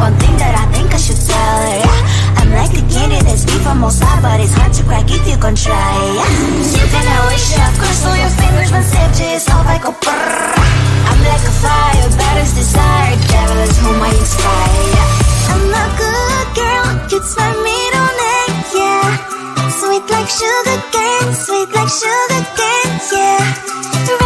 one thing that I think I should tell her, yeah I'm like the candy that's deep from most high But it's hard to crack if you can try, yeah You can always shove, cross all your fingers When safety is all like a brrrr. I'm like a fire, batters desire Devil is whom I inspire, yeah I'm a good girl, it's my middle name, yeah. Sweet like sugar cane, sweet like sugar cane, yeah.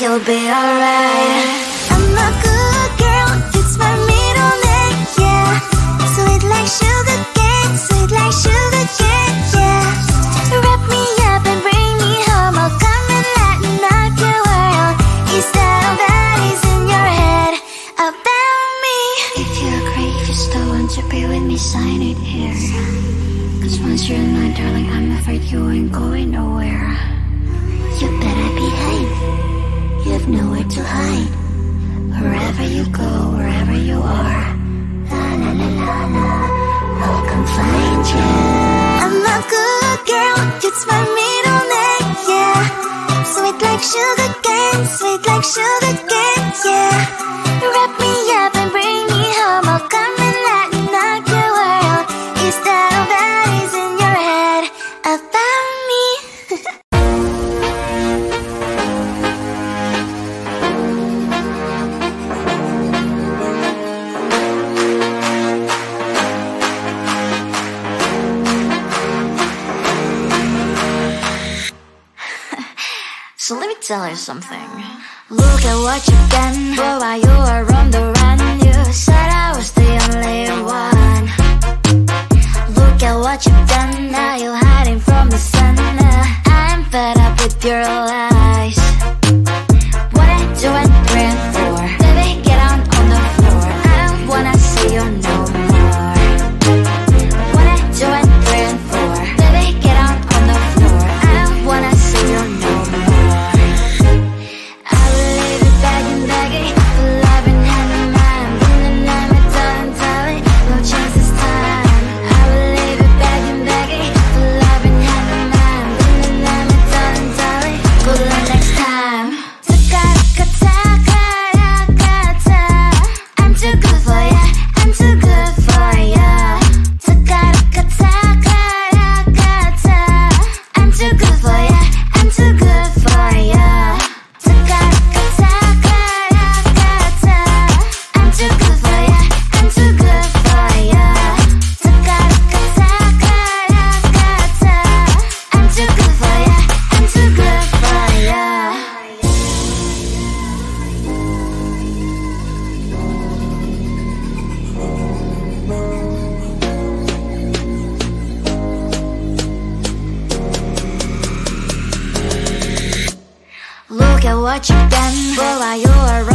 You'll be alright. sugar cane, sweet like sugar cane, yeah. Wrap me tell you something. Look at what you've done, boy, while you were on the run. You said I was the only one. Look at what you've done, now you're hiding from the sun. I'm fed up with your lies. what you done. Girl, are you alright?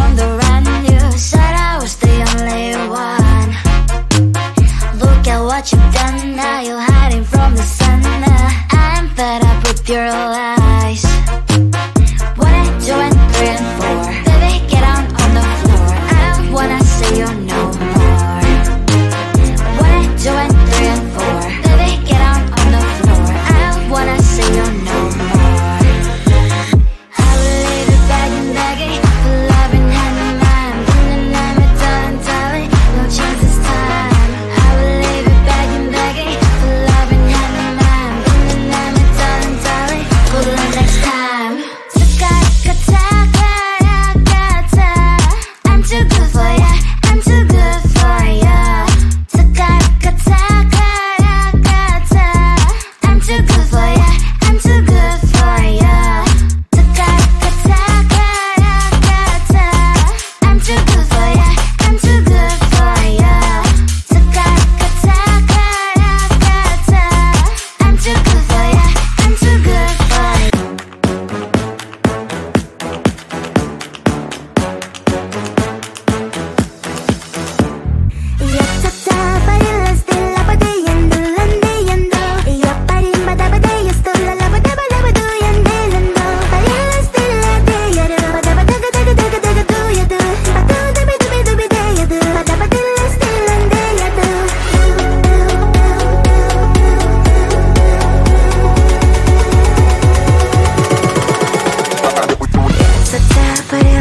but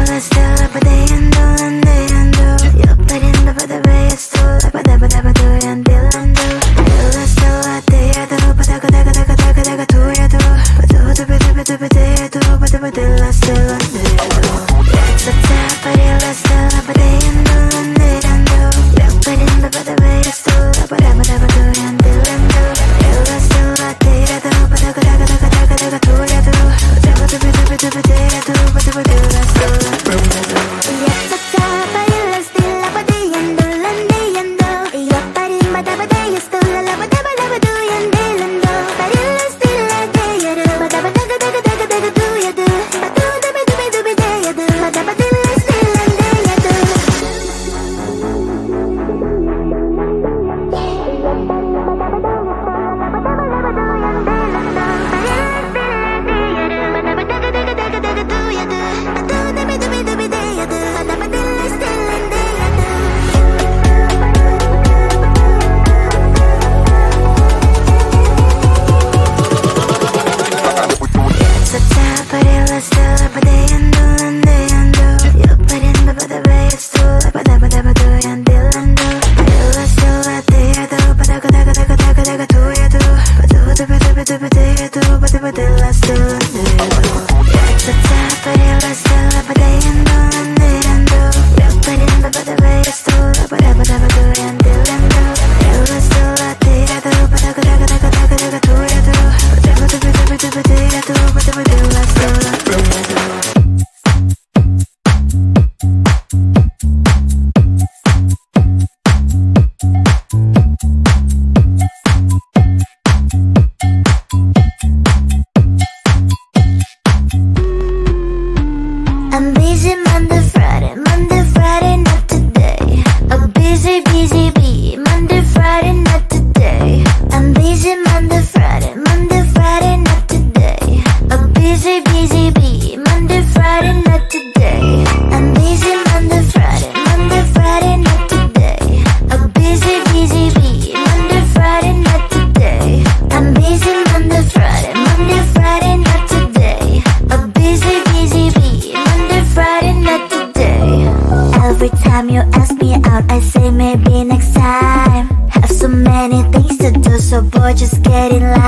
just getting loud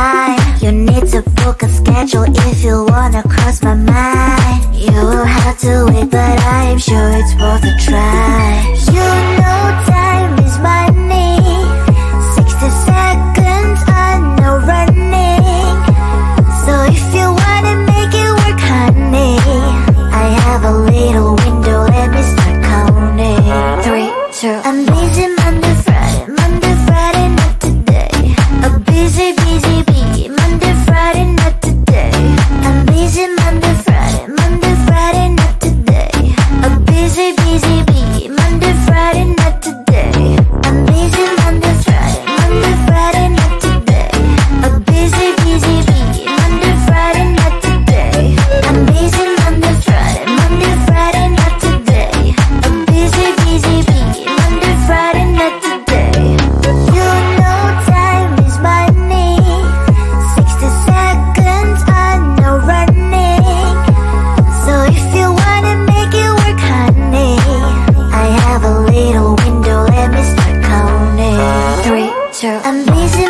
I'm busy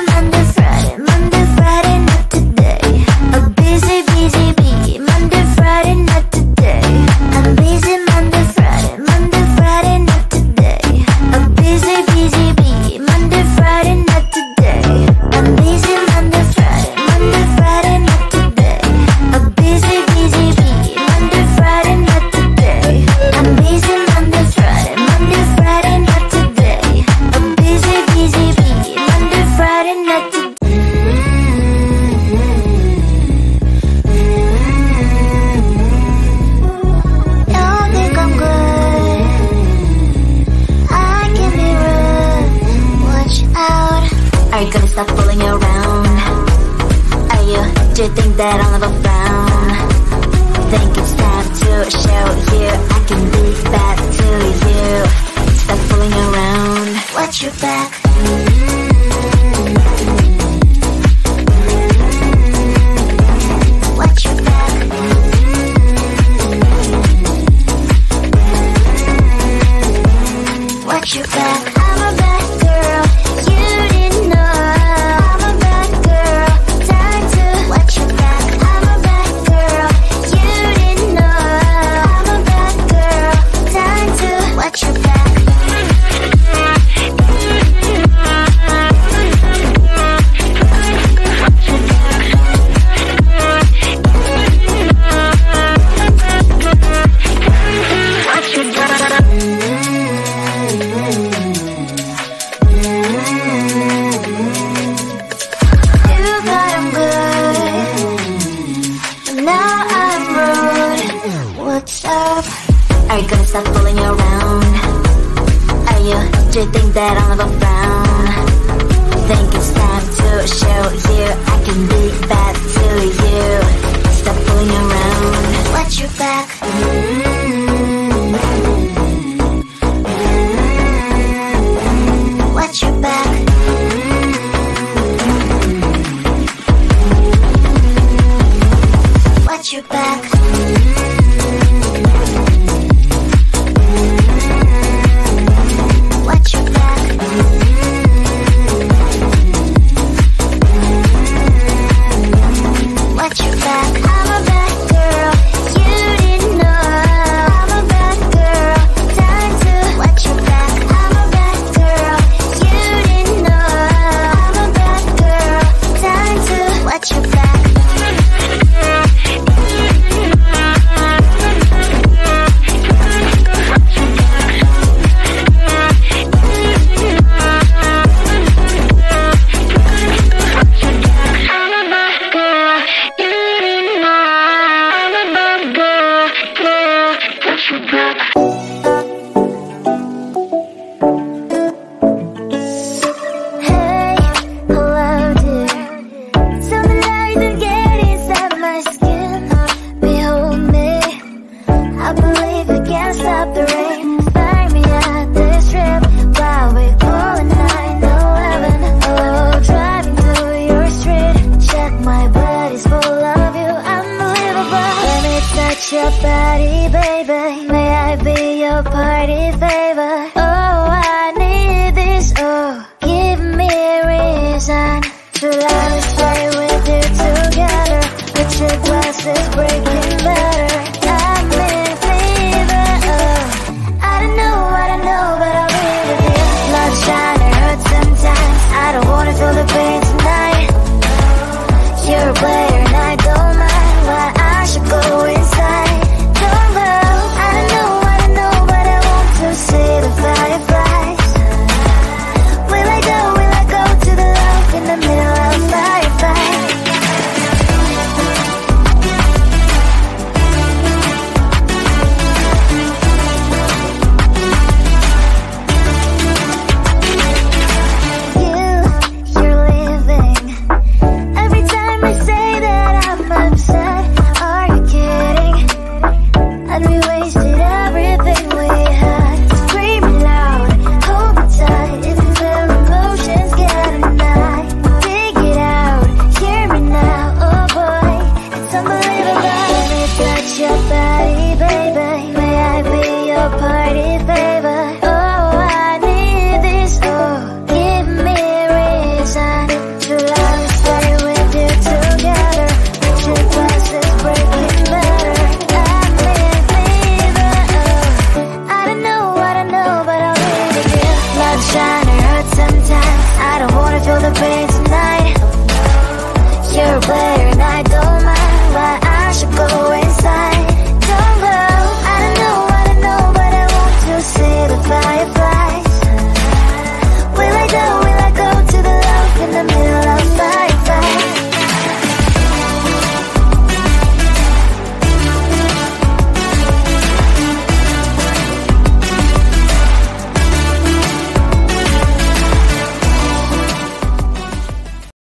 you you think that I'm ever I think it's time to show you I can be bad to you. Stop fooling around. Watch your back. Mm -hmm. up the rain.